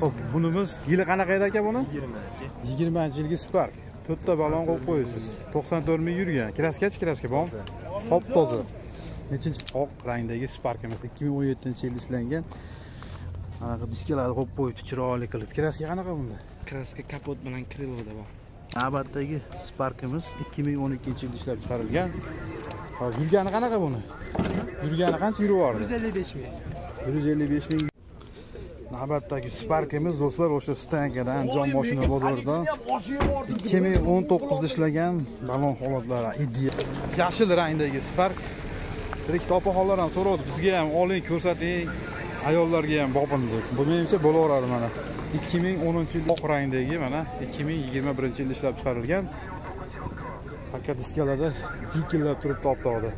Xo'p, bunimiz yili qanaqa edi aka buni? 20 aka. 20 yilgi Spark. To'rtta balon qo'yib qo'yasiz. 94 ming yurgan. Kraskachi kraska bormi? Top toza. Nechinchi oq rangdagi Sparkimiz 2017-yilda ishlangan. Anaqa diskalarni qo'yib qo'yibdi chiroyli qilib. Kraska qanaqa bunda? Kraska kapot bilan kriloda bor. Navbatdagi Sparkimiz 2012-yilda ishlab chiqarilgan. Hozir yurgani qanaqa buni? Yurgani qancha yuryapti? 155 ming. 155 ming navbatdagi sparkimiz do'stlar o'sha stankadan andijon moshina bozoridan 2019da ishlagan balon holatlari idea yashil rangdagi spark tirik opaxonlar ham so'radi bizga ham oling ko'rsating ayollarga ham bopin deb. Bu menimcha bo'laveradi mana. 2010 yil oq rangdagi mana 2021 yilda ishlab chiqarilgan sakka diskalarda jikillab turibdi optog'da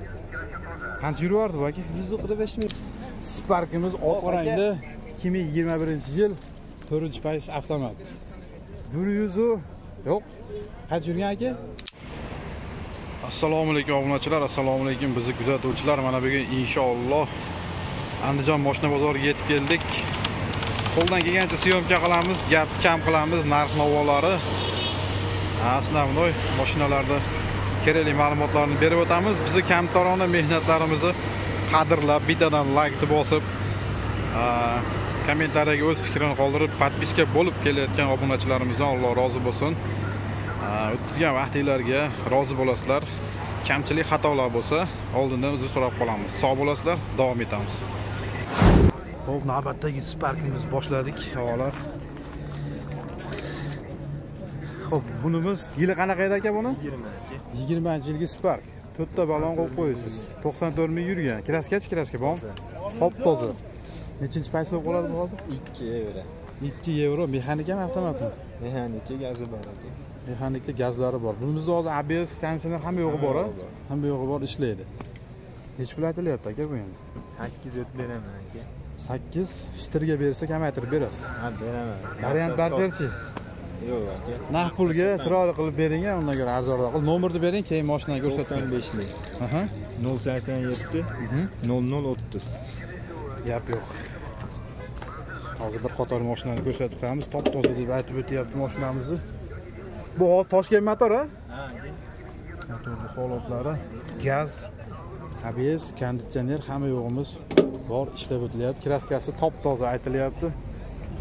qancha yuryapti bu aka 145 ming. sparkimiz oq rangda 2021 yil 4 pays avtomat. 100 yo'q. Qancha yurgan aka? Assalomu alaykum obunachilar. Assalomu alaykum bizni kuzatuvchilar. Mana bugun inshaalloh andijon moshina bozoriga yetib keldik. Qo'ldan kelgancha syomka qilamiz gapni kam qilamiz narx navolari основной moshinalarni kerakli ma'lumotlarni berib o'tamiz. Bizni kamtarona mehnatlarimizni qadrlab bittadan laykni bosib kommentariyaga o'z fikrini qoldirib подписка bo'lib kelayotgan obunachilarimizdan alloh rozi bo'lsin. O'tkazgan vaqtinglarga rozi bo'lasizlar. Kamchilik xatolar bo'lsa oldindan uzr so'rab qolamiz. Sog' bo'lasizlar davom etamiz. Ho'p navbatdagi sparkimizni boshladik havolar. Ho'p bunimiz yili qanaqa edi aka buni? 20 yigirmanchi 20 yilgi spark. To'rtta balon qo'yib qo'yasiz. 94 ming yurgan. Kraskachi kraska bormi top toza. Nechinchi paysa bo'lib qoladi bu hozir 2 euro. 2 yevro mexanikami avtomatmi Mexanika gazi bor aka. mexanika gazlari bor bunimizda hozir abs konditsioner hamma yo'g'i bor Hamma yo'g'i bor. ishlaydi nechi pul aytilyapti aka bu endi 8 o't beraman aka. 8 shtirga bersa kamaytirib berasiz Ha, beraman. variant barterchi Yo'q aka. naqd pulga chiroyli qilib bering undan ko'ra arzonroq qilib nomerni bering keyin moshinani ko'rsatib 95 lik. Aha. 087 Mhm. 0030. Gap yo'q. Hozir bir qator mashinani ko'rsatib qo'yamiz. Top toza deb aytib o'tyapti mashinamizni bu hozir toshkent motor a Ha motorni holatlari gaz abs konditsioner hamma yo'g'imiz bor ishlab o'tilyapti. Kraskasi top toza aytilyapti.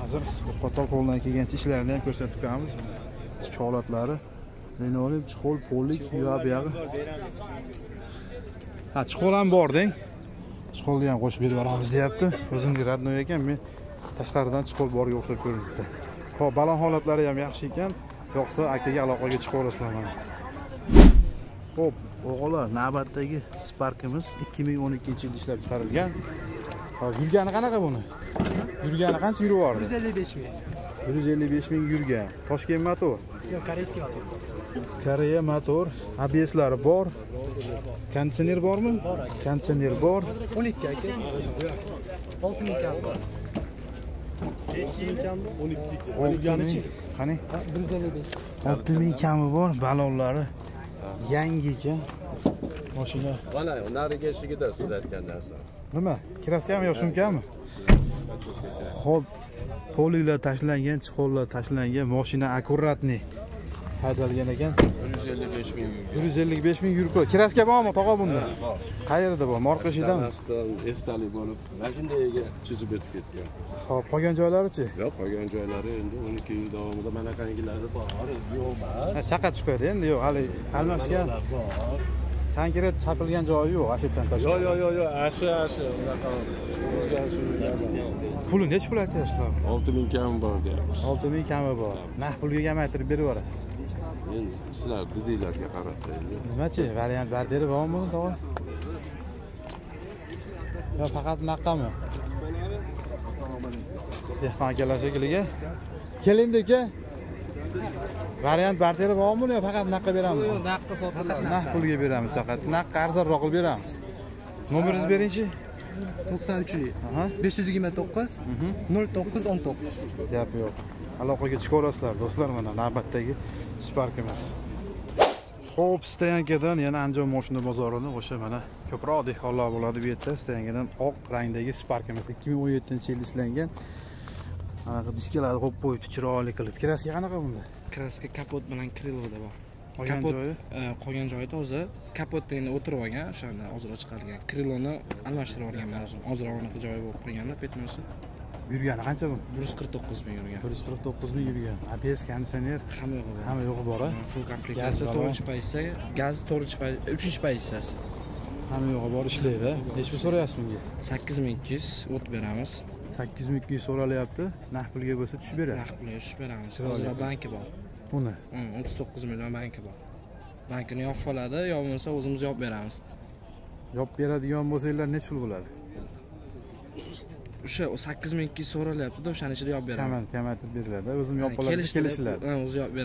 Hozir bir qator qo'ldan kelgancha ishlarini ham ko'rsatib qo'yamiz. Ichki holatlari linoleum chexol polik u bu ha chuqur ham bor deng chexolni ham qo'shib berib yuboramiz deyapti o'zimga родной ekan men tashqaridan chexol borga o'xshab ko'rinibdi hop balon holatlari ham yaxshi ekan yoqsa akaga aloqaga chiqib olasizlar mana Xo'p, o'g'illar, navbatdagi Sparkimiz 2012 yilda ishlab chiqarilgan. Yurgani qanaqa buni? Yurgani qancha yuryapti? 155 ming. 155 ming yurgan. Toshkent motor, Yo'q, koreyskiy motor. Koreya motor, ABSlari bor. Konditsioner bormi? Bor. Konditsioner bor. 12 aka. 6 ming kam bor. 6 ming. Qani? 155. 6 ming kami bor, balonlari yangi ekan. Mashina Mana nariga eshigida siz aytgan narsa. nima? Kraskami yo sumkami? Xo'p, polilar tashlangan, chiqollar tashlangan, mashina akkuratniy haydalgan ekan. 155 ming. 155 ming yurib qo'y. Kraska bormi tog'a bunda? Qayerda bor? Tanasidan esdalik bo'lib, mashinadaga chizib o'tib ketgan. Xo'p, qolgan joylarichi? Yo'q, qolgan joylari endi 12 yil davomida manaqangilari bor, yo'q emas. Ha, chaqa chiqadi endi yo'q, hali almasgan. bor. Konkret chapilgan joyi yo'q, ashitdan tashqari. yo'q, yo'q, yo'q, ashi, ashi, unaqa. Puli nechi pul aytyapsizlar? 6000 kam bor deyapmiz. 6 ming kami bor. Naqd pulga kamaytirib berib yuborasiz. Endi sizlar didinglarga qarab endi. Nimachi? Variant barteri bormi tog'a? Yo faqat naqqami? Dehqon akalar shekilliga. Keling aka. Variant barteri bormi yo faqat naqqa beramiz? Yo'q, naqdga sotiladi. Naqd pulga beramiz faqat. Naqqa arzonroq qilib beramiz. Nomeringizni beringchi. 93 Aha. 529 Mhm. 0919. Gap yo'q. Aloqaga chiqaverasizlar do'stlar mana navbatdagi Sparkimiz. Xo'p, Stoyankadan yana Andijon moshina bozorini o'sha mana ko'proq dehqonlar bo'ladi bu yerda. Stoyankadan oq rangdagi Sparkimiz 2017-yilda ishlangan. anaqa diskalarni qo'yib qo'yibdi chiroyli qilib. Kraska qanaqa bunda? Kraska kapot bilan kriloda bor. Qolgan kapot joyi? e, qolgan joyi toza. Kapotda endi o'tirib olgan o'shanda ozroq chiqarilgan kriloni almashtirib olganman o'zim ozroq anaqa joyi bo'lib qolganda petnosi yurgani qancha bu? bir yuz qirq to'qqiz ming yurgan. bir yuz qirq to'qqiz ming yurgan. Abs konditsioner. Hamma yo'g'i bor hamma yo'g'i bor a full Gaz to'rtinchi pozitsiya gaz to'rtinchi pozitsiya uchinchi pozitsiyasi hamma yo'g'i bor ishlaydi nechi pul so'rayapsiz bunga? sakkiz ming ikki yuz o't beramiz. sakkiz ming ikki yuz so'ralyapti naqd pulga bo'lsa tushib berasiz. Naqd pulga tushib beramiz. Hozir banki bor. Uni o'ttiz to'qqiz million banki bor. Bankini yopib oladi yo bo'lmasa o'zimiz yopib beramiz. Yopib beradigan bo'lsanglar nechi pul bo'ladi o'sha sakkiz ming ikki yuz so'ralyaptida o'shani ichida yopib beramiz kamat kamatib beriladi o'zim yopib oladi kelishiladi o'zi yopib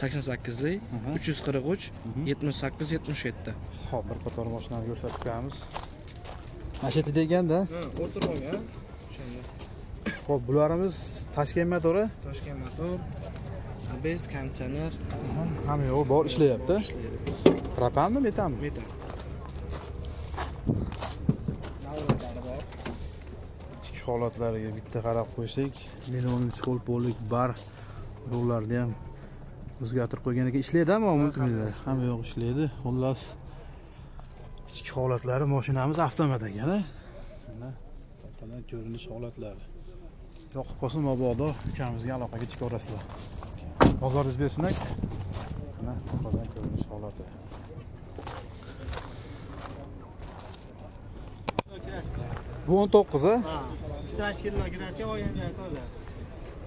sakson sakkizlik uch yuz qirq uch Mhm. yetmish sakkiz yetmish yetti. Hop bir qator mashinani ko'rsatib qo'yamiz mana shu yerda deganda o'tirib olgan o'shanda hop bularimiz toshkent motori toshkent motor abs konditsioner. Hamma yo'g'i bor ishlayapti. Propanmi metanmi metan navratlari bor holatlariga bitta qarab qo'ysak millionlik qo'lpolik bar rullarni ham o'zgartirib qo'ygan ekan. Ishlaydimi multimillar hamma yo'q. Ishlaydi. Xullas ichki holatlari mashinamiz avtomat ekan mana masalan ko'rinish holatlari. Yoqib qolsin mabodo ukamizga aloqaga chiqa olasizlar bozoringiz bersin mana tepadan ko'rinish holati. Bu o'n to'qqiz a tashkilot kirasiga olgan joyi toza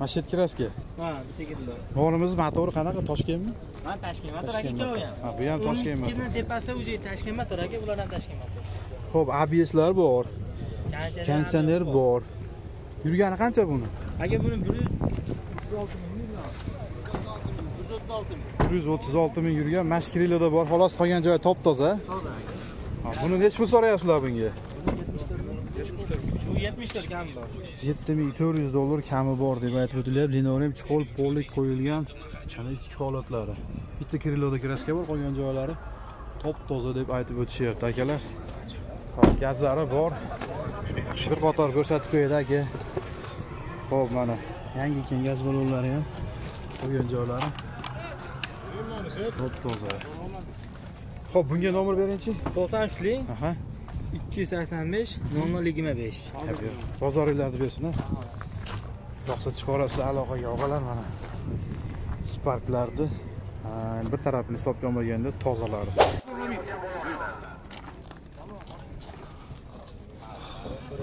masjid kraska ha bitta kilo Molimiz motori qanaqa Toshkentmi? man tashkent motor aka Toshkent olgan Ha, bu ham Toshkent motor. ikkidan tepasida уже tashkent motor aka bular ham tashkent motor Xo'p, ABSlar bor, konditsioner bor. Yurgani qancha buni? aka buni bir yuz olti ming bir yuz o'ttiz olti 136 ming ming yurgan Mashkriloda bor. Xolos qolgan joyi top toza. toza Ha, buni necha pul so'rayapsizlar bunga? Shu yetmish to'rt kami bor 7400 dollar kami bor deb aytib o'tilyapti. Linoleum chiqol polik qo'yilgan. Mana ichki holatlari. Bitta kriloda kraska bor, qolgan joylari top toza deb aytib o'tishyapti akalar. Hop, gazlari bor. Bir qator ko'rsatib qo'yadi aka. Xo'p, mana yangi ekan gaz ballonlari ham qolgan joylari. Top toza. Xo'p, bunga nomer beringchi. to'qson uchlik Aha. Ikki yuz sakson besh nol nol yigirma besh Bozoringlarni bersin. ha. Yoqsa chiqarasizlar aloqaga og'alar mana. Sparklarni bir tarafini hisobga olmaganda tozalari.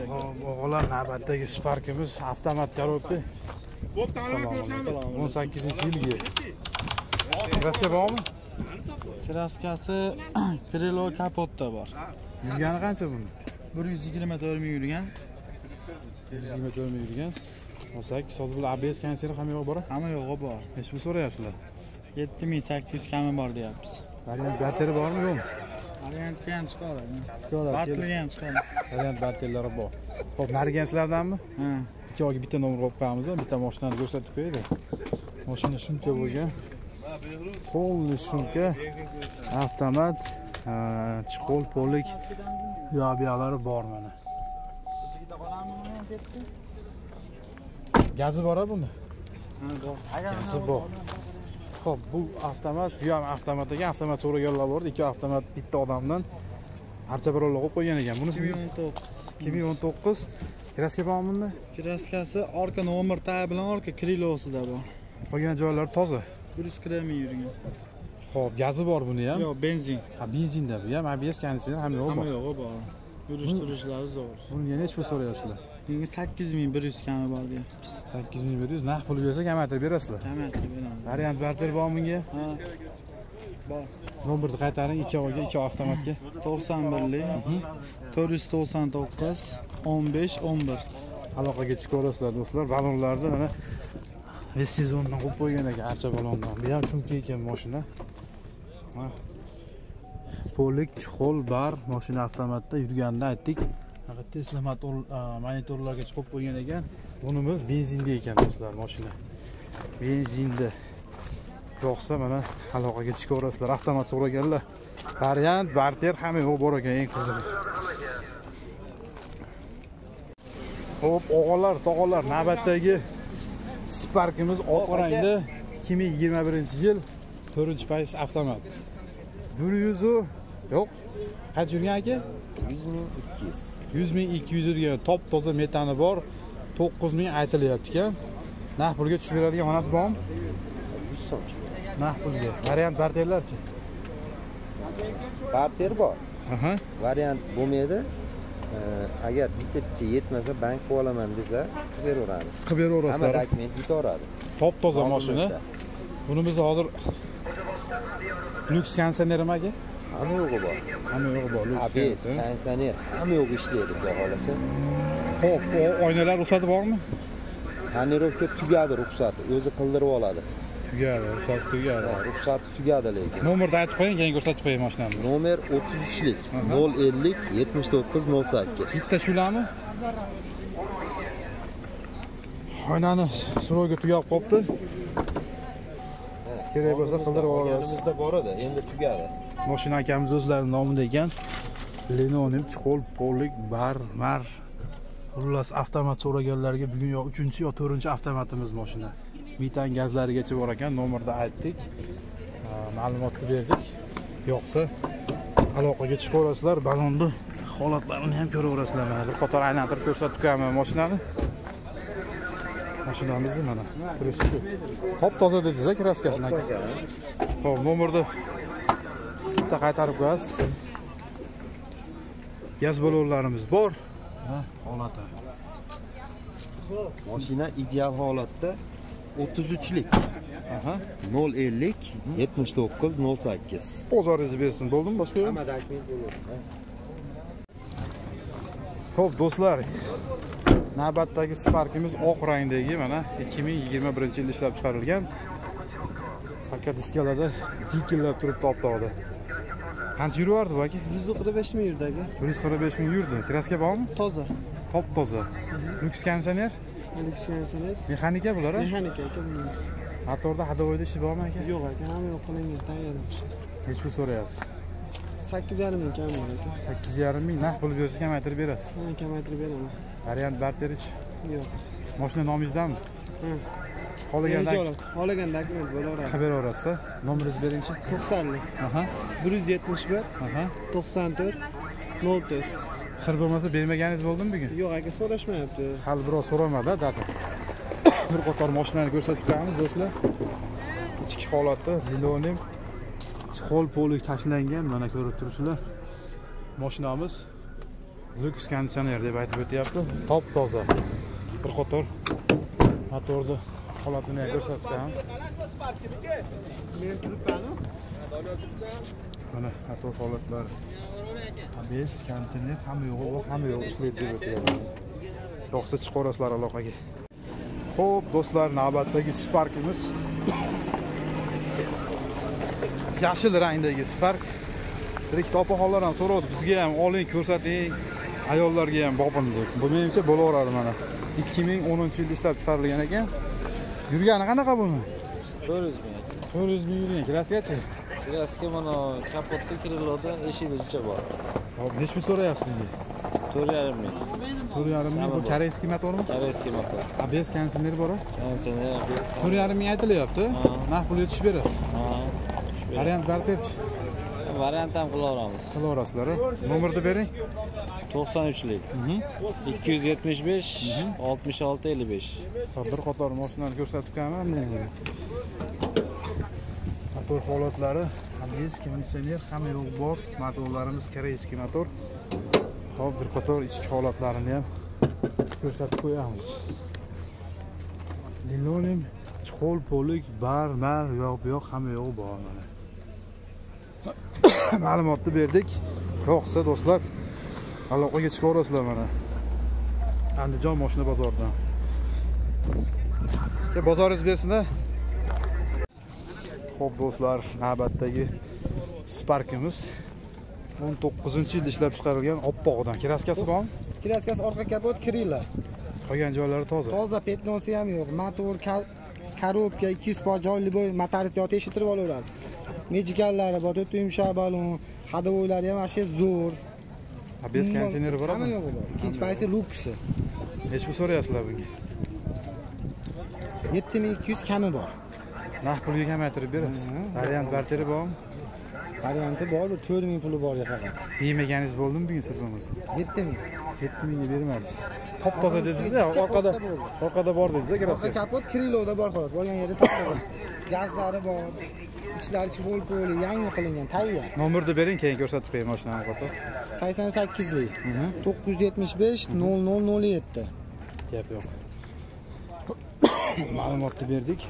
Hop, O'g'illar navbatdagi Sparkimiz avtomat. Assalomu 18-yilgi. Kraska bormi? kraskasi krilo kapotda bor Yurgani qancha buni? bir yuz yigirma to'rt ming yurgan 124 ming yurgan. Olsak, hozir bular ABS konseri ham yo'q bor. hamma yo'g'i bor Necha pul so'rayapsizlar? yetti ming sakkiz yuz kami bor deyapmiz Variant barteri bormi yo'qmi? variantga ham chiqaradi Chiqaradi. bartligi ham chiqadi Variant barterlari bor. Xo'p, narigenslardanmi? ha Ikkoviga bitta nomer qo'yib qo'yamiz, bitta mashinani ko'rsatib qo'yaylik. Mashina shumka bo'lgan. Полный shumka, avtomat, chiqol, polik, yo'abiyalar bor mana. Gazi bor-a buni? Gazi bor. Xo'p, bu avtomat, bu ham avtomat ekan. Avtomat so'raganlar bor, ikki avtomat bitta odamdan archa birov qo'yib qo'ygan ekan. Buni ikki ming o'n to'qqiz 2019 kraska bormi bunda? kraskasi orqa nomer tag bilan orqa krilosida bor Qolgan joylari toza. bir yuz ming yurgan Xo'p, gazi bor buni ham. yo'q benzin Ha, benzinda bu ham ABS konditsioner ham yo'q hamma yo'g'i bor yurish turishlari zo'r Bunga necha pul so'rayapsizlar? bunga sakkiz ming bir yuz kami bor deyapmiz 8100 naqd pul bersa kamaytirib berasizlar. kamaytirib beramiz Variant barter bormi bunga? ha bor Nomerni qaytaring ikkoviga, ikki avtomatga. to'qson birlik to'rt yuz to'qson to'qqiz o'n besh o'n bir Aloqaga chiqaverasizlar do'stlar. Ballonlarni mana Ves sezondan qo'yib qo'ygan ekan archa ballondan. Bu ham shumka ekan mashina. Polik, chixol, bar, mashina avtomatda yurganini aytdik. Tesla motor e, monitorlarga chiqib qo'ygan ekan. Bunimiz benzinda ekan do'stlar mashina. Benzinda. Yo'qsa mana aloqaga chiqib chiqaverasizlar. Avtomat so'raganlar. Variant, barter hamma yo'q bor ekan eng qizig'i. ho'p og'alar tog'alar, navbatdagi Sparkimiz oq rangda 2021-yil 4-pays avtomat. 100 u yo'q. Qancha yurgan aka? 100 ming 200. 100 ming 200 yurgan top toza metani bor. 9 ming aytilyapti ekan. Naq pulga tushib beradigan onasi bormi? 100 so'm. Naq pulga. Variant barterlarchi? Barter bor. Variant bo'lmaydi. Agar ditsepti yetmasa bank qilib olaman desa qilib beraveramiz. Qilib Hamma beraverasizlar. dokument yetaveradi. Top toza. Oldimizda. Buni biz hozir lyuks konditsionermi aka? Hamma yo'g'i bor. Hamma yo'g'i bor, ABS, konditsioner. konditsioner hamma yo'g'i ishlaydi, xudo xohlasa. Xo'p, o oynalar ruxsati bormi? Tonirovka tugadi ruxsati, o'zi qildirib oladi. Tugadi, ruxsati tugadi. Ruxsati tugadi lekin. Nomerni aytib qo'ying, keyin ko'rsatib qo'ying mashinani. Nomer 33lik Aha. 050 79 08. Bitta shularmi? Oynani surovga tugab qolibdi. Kerak bo'lsa qildirib olasiz. Olganimizda bor edi, endi tugadi. Mashina akamiz o'zlari nomida ekan. Linonim, chiqol, polik, bar, mar. Xullas avtomat so'raganlarga bugun yo 3-chi yo 4-chi avtomatimiz mashina. Metan gazlarigacha bor ekan, nomerda aytdik. Ma'lumotni berdik. Yo'qsa aloqaga chiqib olasizlar, balonni holatlarini ham ko'raverasizlar. Mana bir qator aylantirib ko'rsatib qo'yaman mashinani. Mashinamizni mana turishi shu. Top toza dedingiz-a kraskasini aka. Xo'p, nomerni bitta qaytarib qo'yasiz. Gaz balonlarimiz bor. Holati. Mashina ideal holatda 33lik Aha. 050 79 08. Bozoringizni bersin, bo'ldimi boshqa yo'q? Hamma dokument bo'ladi. ha. Xo'p, do'stlar. Navbatdagi Sparkimiz oq rangdagi mana 2021-yilda ishlab chiqarilgan. Sakka diskalada dikillab turibdi top-tog'da. Qancha yuryapti bu aka? 145 ming yurdi aka. 145 ming yurdi. Kraska bormi? Toza. Top toza. Lyuks konditsioner, Lyuks konditsioner. mexanika bular? Mexanika aka. Motorda hadovoyda ishi bormi aka? Yo'q aka, hamma yo'q qilingan tayyorlash. Hech pul so'rayapsiz. 8,5 ming kam bor aka. 8,5 ming naqd pul bersa kamaytirib berasiz. Ha, kamaytirib beraman. Variant barterich. Yo'q. Mashina nomizdami? Ha. Qolganda Xohlagan dokument bo'laveradi. qilib beraverasiz. Nomeringizni beringchi. 90 lik. Aha, 171 aha. 94 04. Sir bo'lmasa bermaganingiz bo'ldimi bugun? Yo'q aka, so'rashmayapti. Hali birov so'ramadi dada. Bir qator mashinalarni ko'rsatib qo'yamiz do'stlar. Ichki holati linoleum chixol polik tashlangan, mana ko'rib turibsizlar. Mashinamiz lyuks konditsioner deb aytib o'tyapti. Top toza. Bir qator motorni holatini ham turibman. Mana motor holatlari. ABS konditsioner hamma yo'g'i bor, hamma yo'g'i ishlaydi deb o'tyapti. Yo'qsa chiqarasizlar aloqaga. Xo'p, do'stlar, navbatdagi Sparkimiz yashil rangdagi Spark. Tirik topaxonlar ham so'radi, bizga ham oling, ko'rsating. Ayollarga ham bopin deb. Bu menimcha bo'laveradi mana. 2010-yilda ishlab chiqarilgan ekan. Yurgani qanaqa buni? 400 ming 400 ming yurgan, kraskachi. kraska mana kapotda kriloda eshiggacha bor Hop, necha pul so'rayapsiz bunga? 4,5 ming 4,5 ming bu koreyskiy motormi? koreyskiy motor ABS konditsioner bor. konditsioner ABS 4,5 ming aytilyapti. Naqd pul yetishib berasiz. Ha. Variant barterch variant ham qilaveramiz qilaverasizlar. Nomerni bering. 93lik 275 66 55 Hop, bir qator mashinalarni ko'rsatib qo'yaman men. Motor holatlari ABS konditsioner hamma yo'q bor. Motorlarimiz koreyskiy motor. Hop, bir qator ichki holatlarini ham ko'rsatib qo'yamiz. Linoleum, chixol, polik, bar, mar, yoq bu yoq hamma yo'q bor mana. Ma'lumotni berdik. Yo'qsa do'stlar aloqaga chiqaverasizlar mana. Andijon mashina bozoridan. Bozoringiz bersin-a. Xo'p do'stlar, navbatdagi Sparkimiz 19-yilda ishlab chiqarilgan oppog'idan. Kraskasi bormi? Kraskasi orqa kapot krila. Qolgan joylari toza. Toza petnosi ham yo'q. Motor, ka- korobka, 200 po joyli bo'y, motoringizni yo'q tekshirtirib olaveradi. Nechikallari bor, to'rtta yumshoq balon, hadovoylari ham ashe zo'r. ABS konditsioneri bormi? Hamma yo'g'i bor. Ikkinchi paysi luksi. nechi pul so'rayapsizlar bunga 7200 kami bor. naqd pulga kamaytirib berasiz variant barteri bormi Varianti bor, bir 4000 puli bor faqat. yemaganingiz bo'ldimi bugun sir bo'lmasa 7000. yetti mingga bermadingiz top toza dedingizda orqada orqada bor dedingiz Orqa kraska kapot kriloda bor xolos. Bo'lgan yerda top Gazlari bor. Ichlari chivol poli yangi qilingan, tayyor. nomerni bering keyin ko'rsatib qo'yaman mashinani qator 88lik. Mhm. 975 0007. gap yo'q ma'lumotni berdik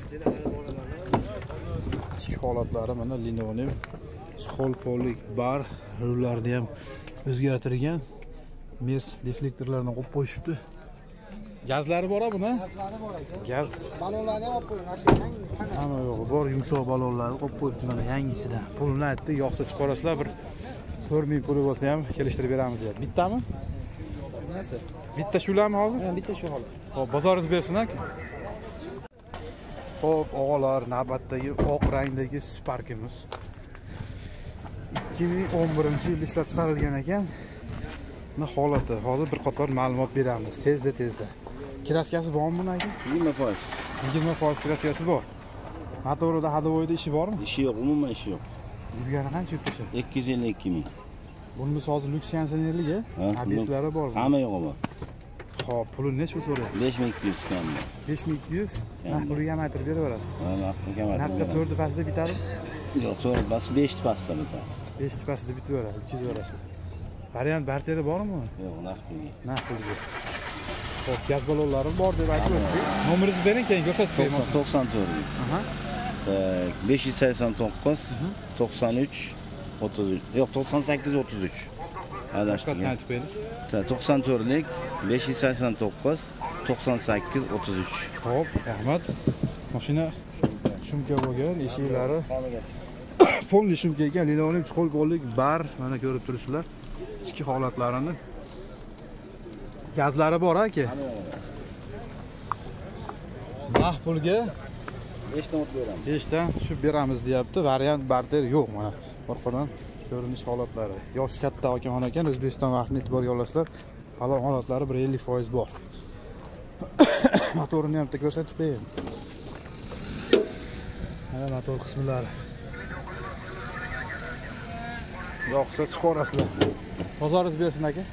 ichki holatlari mana linoleum chexol polik bar rullarni ham o'zgartirgan mers deflektorlarni qo'yib qo'yishibdi gazlari bor buni Gazlari bor ekan. gaz Balonlarni ham olib. Mana shu yangi hamma yo'g'i bor yumshoq balonlarni qo'yib qo'yibdi mana yangisidan pulini aytdi yoqsa chiqarasizlar bir to'rt ming puli bo'lsa ham kelishtirib beramiz deyapti bittami Bunisi. bitta shularmi hozir Mana bitta shu xolos. Hop, bozoringiz bersin aka. Hop, o'g'alar, navbatdagi oq rangdagi Sparkimiz. 2011-yilda ishlab chiqarilgan ekan. Mana holati. Hozir bir qator ma'lumot beramiz tezda tezda. Kraskasi bormi buni aka? Yigirma foiz. 20% kraskasi bor. Motorida hadovoyda ishi bormi? Ishi yo'q, umuman ishi yo'q. Yurgani qancha yurib tasha? ikki yuz ellik ikki ming. Bunisi hozir lyuks kondisionerligi, Ha, abeslari bor. Hamma yo'g'i bor. Hop, puli necha pul so'rayapti? besh ming ikki yuz kammi. 5200. Naq pulga kamaytirib beraverasiz. Mana Narxga 4 pastda bitadi. Yo'q, to'g'ri, bas besh pastda bitadi. 5 tepasida bitib beradi, 200 berasiz. Variant barteri bormi? Yo'q, naqd pulga. Naqd pulga. Xo'p, gaz ballonlari bor deb aytib o'tdik. Nomeringizni bering, keyin ko'rsatib beraman. to'qson to'rt. Aha. besh yuz sakson to'qqiz to'qson uch o'ttiz uch yo'q to'qson sakkiz o'ttiz uch Boshqatdan adashtirgan aytib qo'ying. to'qson to'rtlik besh yuz sakson to'qqiz to'qson sakkiz o'ttiz uch Xo'p, rahmat. Mashina shumka bo'lgan, eshiklari polni shumka ekan, linoleum chuqur bo'llik, bar, mana ko'rib turibsizlar. Ichki holatlarini. Gazlari bor aka. Naqd pulga beshdan o'tib beramiz 5 dan tushib beramiz deyapti. Variant barter yo'q mana. Orqadan ko'rinish holatlari. Yoshi katta okaxon ekan, O'zbekiston vaqtini e'tiborga olasizlar. Halol holatlari bir 50% bor. Motorini ham bitta ko'rsatib qo'yayin Mana motor qismlari. Yoqsa chiqarasizlar. Bozoringiz bersin aka.